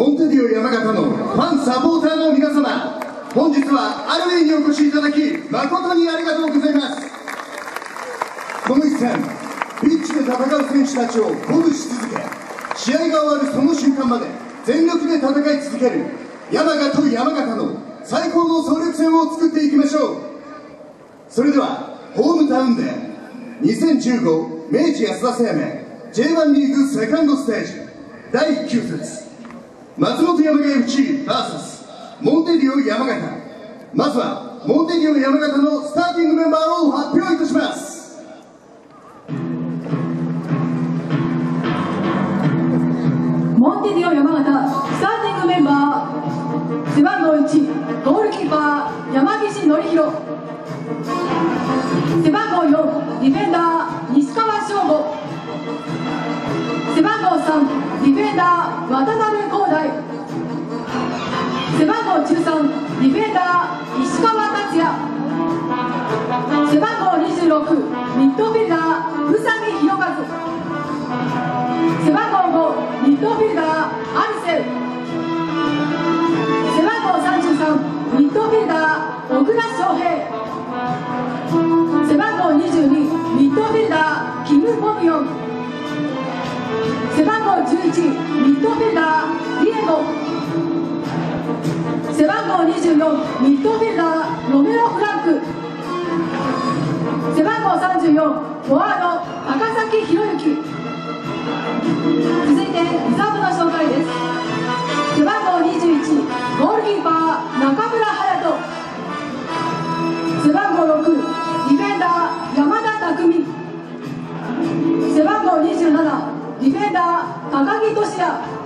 モンテディオ山形のファンサポーターの皆様本日はアルウェイにお越しいただき誠にありがとうございます。この一戦ピッチで戦う選手たちを鼓舞し続け試合が終わるその瞬間まで全力で戦い続ける山形と山形の最高の総力戦を作っていきましょう。それではホームタウンで2015明治安田生命 J1 リーグセカンドステージ第9節。松本山ヶ FC VS モンテディオ山形。まずはモンテディオ山形のスターティングメンバーを発表いたします。モンテディオ山形スターティングメンバー背番号1ゴールキーパー山岸典弘。背番号4ディフェンダー背番号3ディフェンダー渡辺光大。背番号13ディフェンダー石川達也。背番号26ミッドフィルダー宇佐美弘和。背番号5ミッドフィルダーアルセ号24ミッドフィルダーロメロ・フランク。背番号34フォワード高崎宏之。続いてリザーブの紹介です。背番号21ゴールキーパー中村隼人。背番号6ディフェンダー山田匠背番号27ディフェンダー高木俊也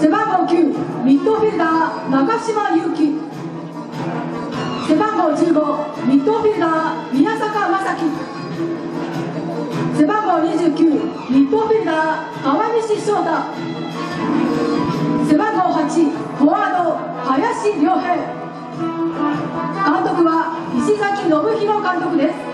背番号9ミッドフィルダー中島佑樹背番号15ミッドフィルダー宮坂正樹。背番号29ミッドフィルダー川西翔太。背番号8フォワード林良平。監督は石崎信弘監督です。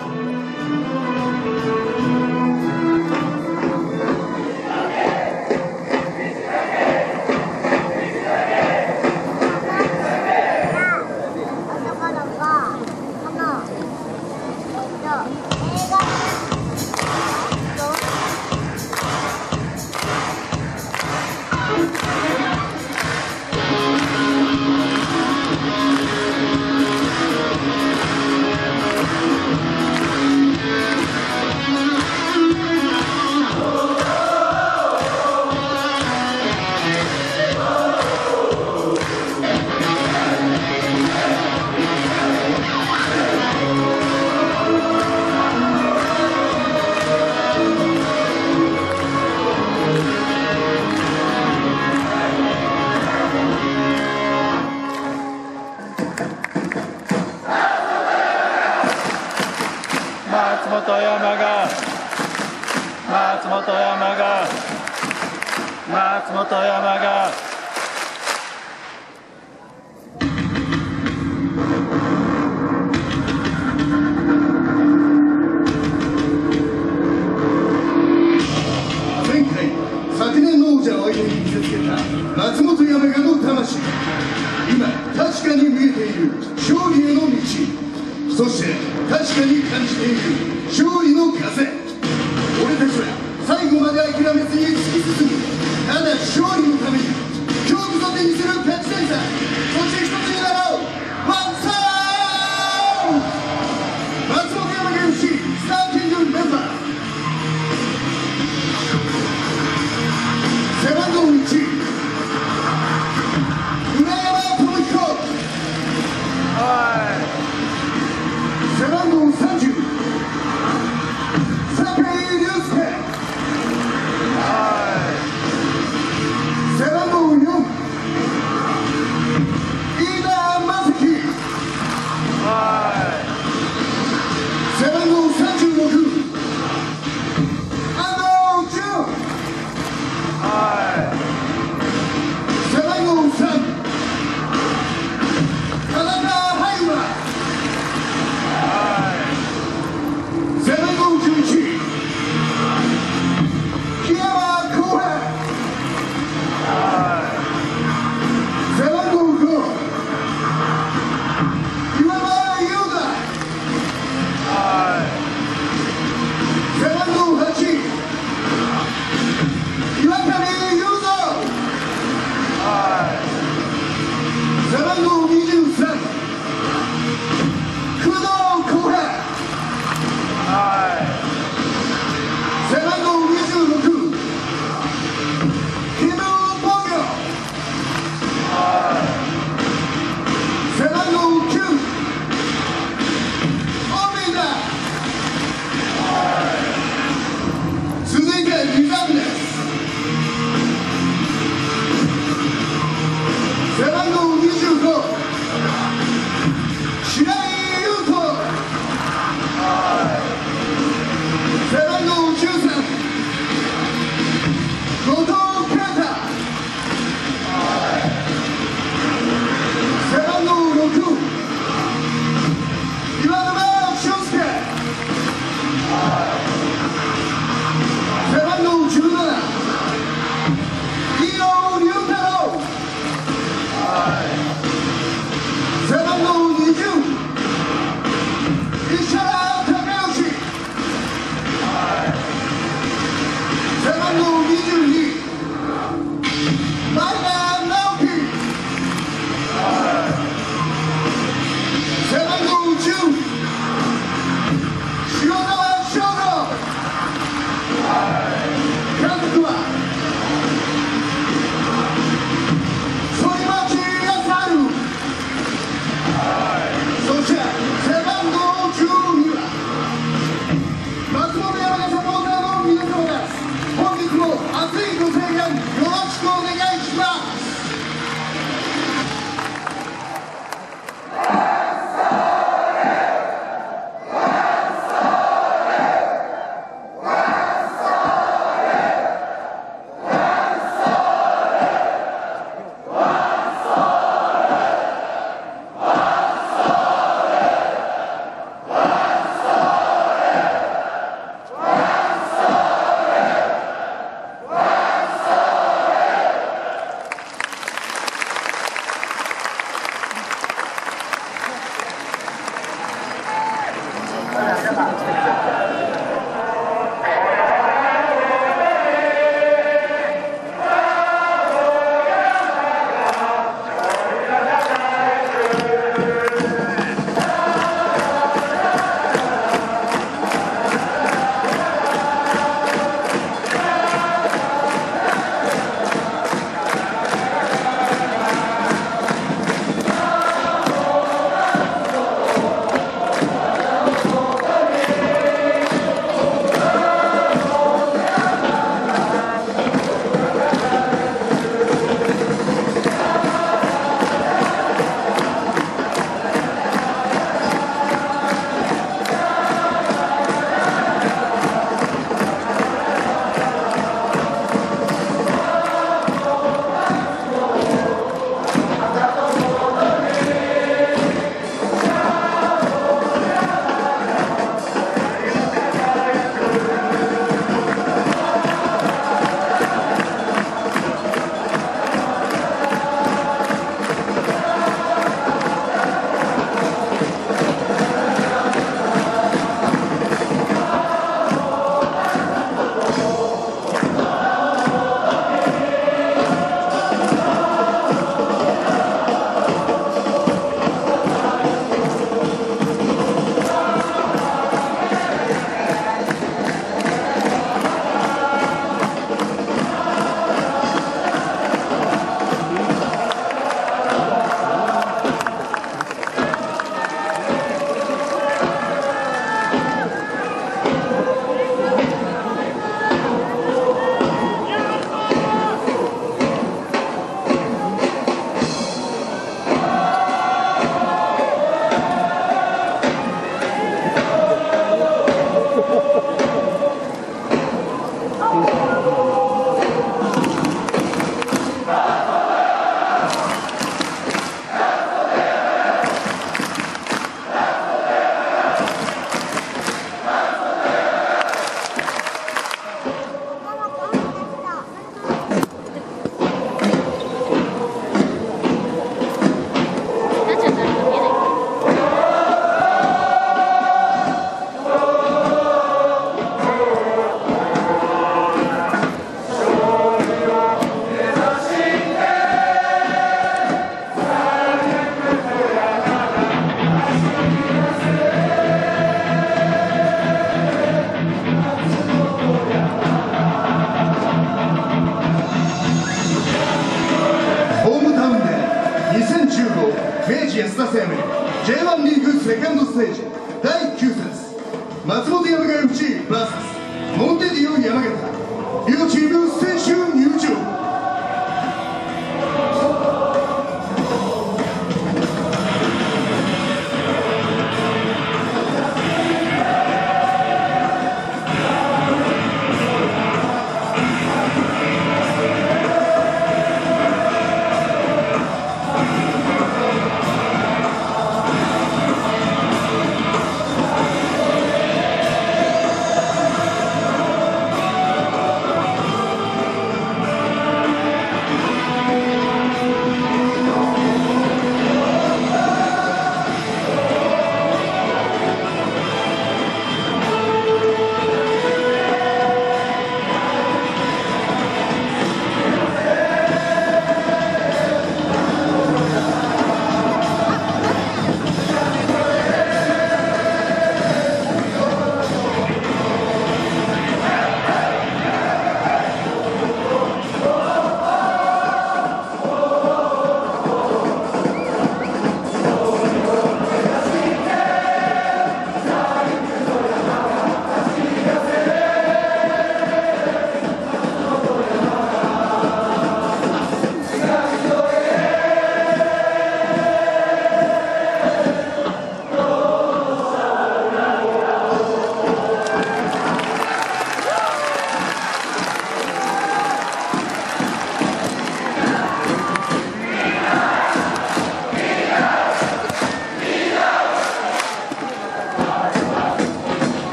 セカンドステージ第9節。松本山川 FC VS モンテディオ山形。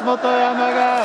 松本山が